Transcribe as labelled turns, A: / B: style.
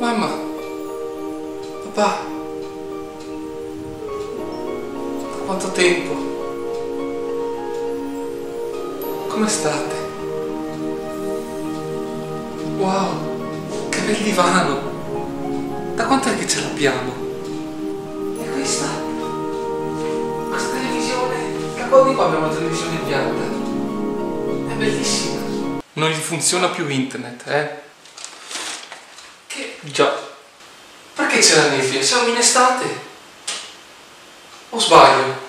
A: Mamma, papà, quanto tempo, come state? Wow, che bel divano! Da quanto è che ce l'abbiamo? E questa? Questa televisione? Da quando qua abbiamo la televisione in pianta? È bellissima! Non gli funziona più internet, eh? Che già. Perché c'è la nebbia? Siamo in estate? O sbaglio?